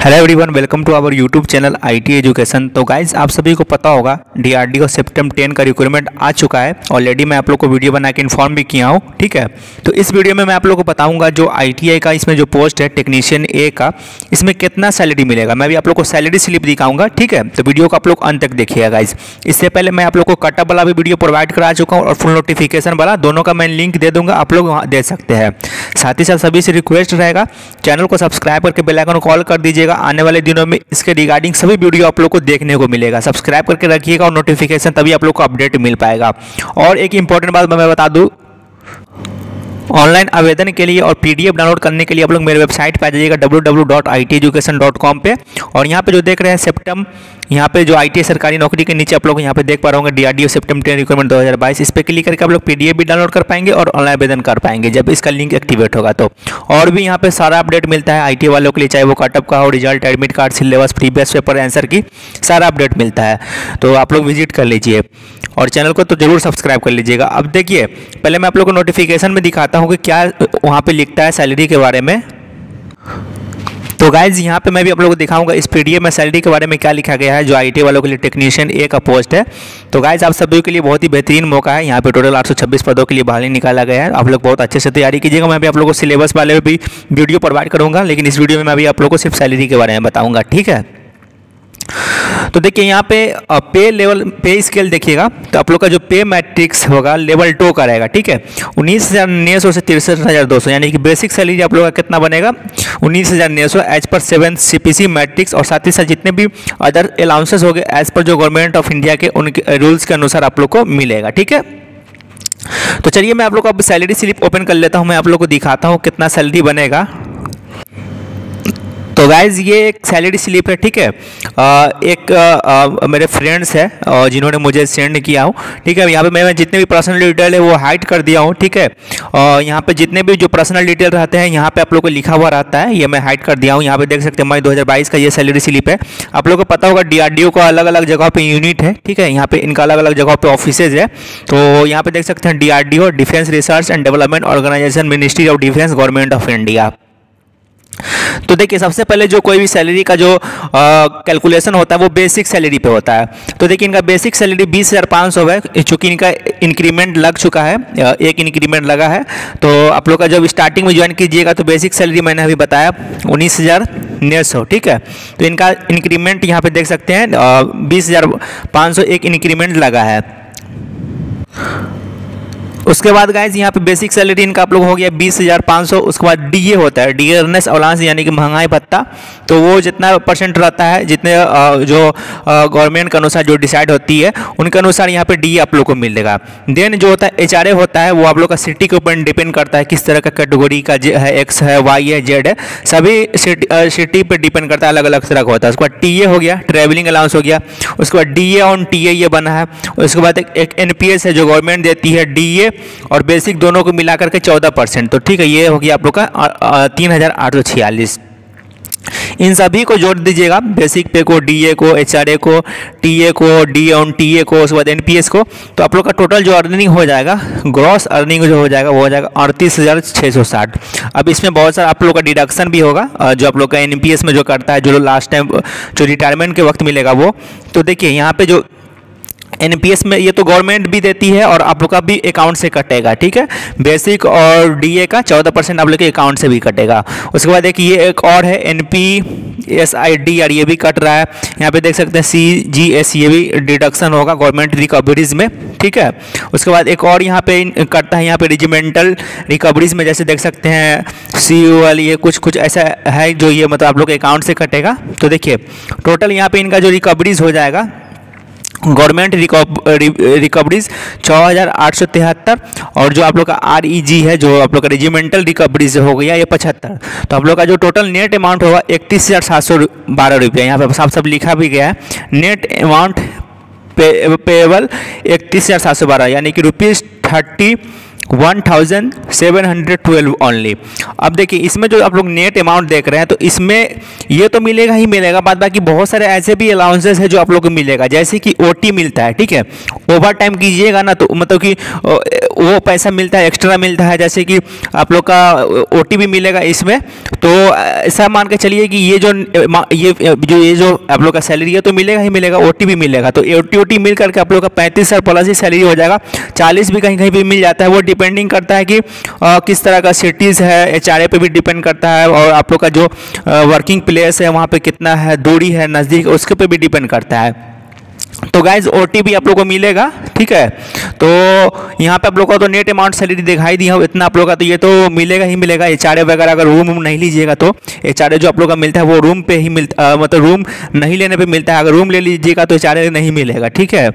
Hello everyone welcome to our YouTube channel IT education तो guys आप सभी को पता होगा डीआरडीओ सेप्टेम 10 का रिक्वायरमेंट आ चुका है। ऑलरेडी मैं आप लोग को वीडियो बना के इन्फॉर्म भी किया हूँ, ठीक है? तो इस वीडियो में मैं आप लोग को बताऊँगा जो आईटीआई का, इसमें जो पोस्ट है टेक्नीशियन ए का, इसमें कितना सैलरी मिलेगा। मैं भी आप लोग को सैलरी स्लिप दिखाऊँगा, ठीक है? तो वीडियो को आप लोग अंत तक देखिएगा गाइज़ इससे पहले मैं आप लोग को कटअप वाला भी वीडियो प्रोवाइड करा चुका हूँ और फुल नोटिफिकेशन वाला, दोनों का मैं लिंक दे दूँगा, आप लोग वहाँ दे सकते हैं। साथ ही साथ सभी से रिक्वेस्ट रहेगा चैनल को सब्सक्राइब करके बेलाइकन कॉल कर दीजिएगा। आने वाले दिनों में इसके रिगार्डिंग सभी वीडियो आप लोग को देखने को मिलेगा। सब्सक्राइब करके रखिएगा और नोटिफिकेशन तभी आप लोग को अपडेट मिल पाएगा। और एक इंपॉर्टेंट बात मैं बता दूँ ऑनलाइन आवेदन के लिए और पीडीएफ डाउनलोड करने के लिए आप लोग मेरे वेबसाइट पर आ जाइएगा www.iteducation.com पे। और यहाँ पे जो देख रहे हैं सेप्टम यहाँ पे जो आईटी सरकारी नौकरी के नीचे आप लोग यहाँ पे देख पा रहे होंगे डीआरडीओ सेप्टम टेन रिक्वायरमेंट 2022 इस पर क्लिक करके आप लोग पीडीएफ भी डाउनलोड कर पाएँगे और ऑनलाइन आवेदन कर पाएँगे जब इसका लिंक एक्टिवेट होगा तो। और भी यहाँ पे सारा अपडेट मिलता है आई वालों के लिए, चाहे वो कटअप का हो, result, admit card, syllabus, previous paper, answer key, सारा अपडेट मिलता है। तो आप लोग विज़िट कर लीजिए। और चैनल को तो ज़रूर सब्सक्राइब कर लीजिएगा। अब देखिए, पहले मैं आप लोग को नोटिफिकेशन में दिखाता हूँ कि क्या वहाँ पे लिखता है सैलरी के बारे में। तो गाइज़ यहाँ पे मैं भी आप लोगों को दिखाऊँगा, इस पीडीएफ में सैलरी के बारे में क्या लिखा गया है, जो आईटी वालों के लिए टेक्नीशियन ए का पोस्ट है। तो गाइज़ आप सभी के लिए बहुत ही बेहतरीन मौका है, यहाँ पे टोटल 826 पदों के लिए बहाली निकाला गया है। आप लोग बहुत अच्छे से तैयारी कीजिएगा, मैं भी आप लोगों को सिलेबस वाले भी वीडियो प्रोवाइड करूँगा, लेकिन इस वीडियो में मैं भी आप लोग को सिर्फ़ सैलरी के बारे में बताऊँगा, ठीक है? तो देखिए यहाँ पे पे लेवल पे स्केल देखिएगा तो आप लोग का जो पे मैट्रिक्स होगा लेवल टू का रहेगा, ठीक है? उन्नीस हज़ार नौ सौ से तिरसठ हज़ार दो सौ, यानी कि बेसिक सैलरी आप लोग का कितना बनेगा? उन्नीस हज़ार नौ सौ एज पर seven C P C matrix और साथ ही साथ जितने भी अदर अलाउंसेस हो गए एज पर जो गवर्नमेंट ऑफ़ इंडिया के, उनके रूल्स के अनुसार आप लोग को मिलेगा, ठीक है? तो चलिए मैं आप लोग को अब सैलरी स्लिप ओपन कर लेता हूँ, मैं आप लोग को दिखाता हूँ कितना सैलरी बनेगा। तो गाइज़ ये एक सैलरी स्लिप है ठीक है? आ, एक आ, आ, मेरे फ्रेंड्स है जिन्होंने मुझे सेंड किया हूँ ठीक है? यहाँ पे मैं जितने भी पर्सनल डिटेल है वो हाइड कर दिया हूँ ठीक है? और यहाँ पे जितने भी जो पर्सनल डिटेल रहते हैं यहाँ पे आप लोग को लिखा हुआ रहता है ये मैं हाइड कर दिया हूँ। यहाँ पे देख सकते हैं मई दो हज़ार बाईस का ये सैलरी स्लिप है। आप लोग को पता होगा डी का अलग अलग जगह पर यूनिट है ठीक है? यहाँ पे इनका अलग अलग जगह पर ऑफ़िस है। तो यहाँ पे देख सकते हैं D defence research and development organisation ministry of defence government of India तो देखिए, सबसे पहले जो कोई भी सैलरी का जो कैलकुलेशन होता है, वो बेसिक सैलरी पे होता है। तो देखिए, इनका बेसिक सैलरी बीस हज़ार पाँच सौ है, चूँकि इनका इंक्रीमेंट लग चुका है एक इंक्रीमेंट लगा है। तो आप लोग का जब स्टार्टिंग में ज्वाइन कीजिएगा तो बेसिक सैलरी मैंने अभी बताया, उन्नीस हज़ार सौ, ठीक है? तो इनका इंक्रीमेंट यहाँ पे देख सकते हैं बीस हज़ार पाँच सौ एक इंक्रीमेंट लगा है। उसके बाद गाइज़ यहाँ पे बेसिक सैलरी इनका आप लोग हो गया बीस हज़ार पाँच सौ, उसके बाद डीए होता है डी अर्नेस अलाउंस यानी कि महँगाई भत्ता। तो वो जितना परसेंट रहता है, जितने जो गवर्नमेंट के अनुसार जो डिसाइड होती है, उनके अनुसार यहाँ पे डी आप लोग को मिलेगा। देन जो होता है एचआरए होता है, वो आप लोग का सिटी के ऊपर डिपेंड करता है, किस तरह का कैटेगोरी का है एक्स है वाई है जेड है, सभी सिटी पर डिपेंड करता है अलग अलग तरह का होता है। उसके बाद टीए हो गया ट्रेवलिंग अलाउंस हो गया, उसके बाद डी ऑन टी ये बना है, उसके बाद एक एनपीएस है जो गवर्नमेंट देती है डीए और बेसिक दोनों को मिलाकर के चौदह परसेंट तो ठीक है, ये हो गया आप लोग का तीन हज़ार आठ सौ छियालीस। इन सभी को जोड़ दीजिएगा बेसिक पे को डीए को एचआरए को टीए को डी ऑन टीए को, उसके बाद एनपीएस को तो आप लोग का टोटल जो अर्निंग हो जाएगा ग्रॉस अर्निंग जो हो जाएगा, वो हो जाएगा अड़तीस हज़ार छः सौ साठ। अब इसमें बहुत सारा आप लोग का डिडक्शन भी होगा जो आप लोग का एनपीएस में जो करता है, जो लास्ट टाइम जो रिटायरमेंट के वक्त मिलेगा वो। तो देखिए, यहाँ पे जो एनपीएस में ये तो गवर्नमेंट भी देती है और आप लोग का भी अकाउंट से कटेगा, ठीक है? बेसिक और डीए का चौदह परसेंट आप लोग के अकाउंट से भी कटेगा। उसके बाद एक ये एक और है N P S I D R ये भी कट रहा है। यहाँ पे देख सकते हैं सी जी एस ये भी डिडक्शन होगा गवर्नमेंट रिकवरीज में, ठीक है? उसके बाद एक और यहाँ पे कटता है यहाँ पे रिजिमेंटल रिकवरीज में, जैसे देख सकते हैं सी यू एल ये कुछ कुछ ऐसा है जो ये मतलब आप लोग के अकाउंट से कटेगा। तो देखिए टोटल यहाँ पे इनका जो रिकवरीज हो जाएगा गवर्नमेंट रिकवरीज छः हज़ार आठ सौ तिहत्तर और जो आप लोग का आर ई जी है, जो आप लोग का रेजिमेंटल रिकवरीज हो गया, ये पचहत्तर। तो आप लोग का जो टोटल नेट अमाउंट होगा, इकतीस हज़ार सात सौ बारह रुपया। यहाँ पर साफ़ साफ़ लिखा भी गया है। नेट अमाउंट पे पेबल इकतीस हज़ार सात सौ बारह, यानी कि rupees thirty one thousand seven hundred twelve only अब देखिए, इसमें जो आप लोग नेट अमाउंट देख रहे हैं तो इसमें ये तो मिलेगा ही मिलेगा बाद बाकी बहुत सारे ऐसे भी अलाउंसेस है जो आप लोग को मिलेगा, जैसे कि ओटी मिलता है, ठीक है? ओवर टाइम कीजिएगा ना तो मतलब कि वो पैसा मिलता है एक्स्ट्रा मिलता है, जैसे कि आप लोग का ओटी भी मिलेगा इसमें। तो ऐसा मान के चलिए कि ये जो ये जो ये जो आप लोग का सैलरी है तो मिलेगा ही मिलेगा ओटी भी मिलेगा। तो ओ टी मिल करके आप लोग का पैंतीस हज़ार प्लस ही सैलरी हो जाएगा, चालीस भी कहीं कहीं भी मिल जाता है, वो डिपेंडिंग करता है कि आ, किस तरह का सिटीज़ है एच पे भी डिपेंड करता है और आप लोग का जो वर्किंग प्लेस है वहाँ पे कितना है दूरी है नज़दीक उसके पे भी डिपेंड करता है। तो गाइज़ ओ आप लोग को मिलेगा ठीक है? तो यहाँ पे आप लोग को तो नेट अमाउंट सैलरी दिखाई दी है इतना आप लोग का तो ये तो मिलेगा ही मिलेगा। एच वगैरह अगर रूम नहीं लीजिएगा तो एच जो आप लोग का मिलता है वो रूम पे ही मिलता मतलब रूम नहीं लेने पे मिलता है। अगर रूम ले लीजिएगा तो एच नहीं मिलेगा ठीक है?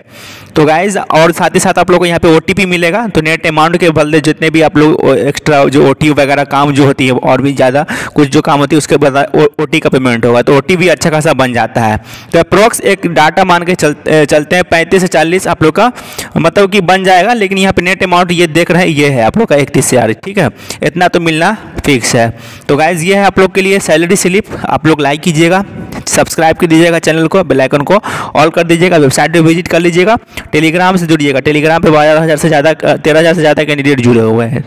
तो गाइज़ और साथ ही साथ आप लोग को यहाँ पे ओटीपी मिलेगा तो नेट अमाउंट के बदले जितने भी आप लोग एक्स्ट्रा जो ओ वगैरह काम जो होती है, और भी ज़्यादा कुछ जो काम होती है, उसके बाद ओ का पेमेंट होगा। तो ओटी भी अच्छा खासा बन जाता है। तो अप्रोक्स एक डाटा मान के चलते चलते हैं, पैंतीस से चालीस आप लोग का मतलब कि बन जाएगा, लेकिन यहाँ पे नेट अमाउंट ये देख रहे हैं, ये है आप लोग का इकतीस से ठीक है? इतना तो मिलना फिक्स है। तो गाइज़ ये है आप लोग के लिए सैलरी स्लिप आप लोग लाइक कीजिएगा। सब्सक्राइब कर दीजिएगा चैनल को बेलाइकन को, ऑल कर दीजिएगा, वेबसाइट पर विज़िट कर लीजिएगा, टेलीग्राम से जुड़िएगा, टेलीग्राम पर बारह हज़ार से ज़्यादा, तेरह हज़ार से ज़्यादा कैंडिडेट जुड़े हुए हैं।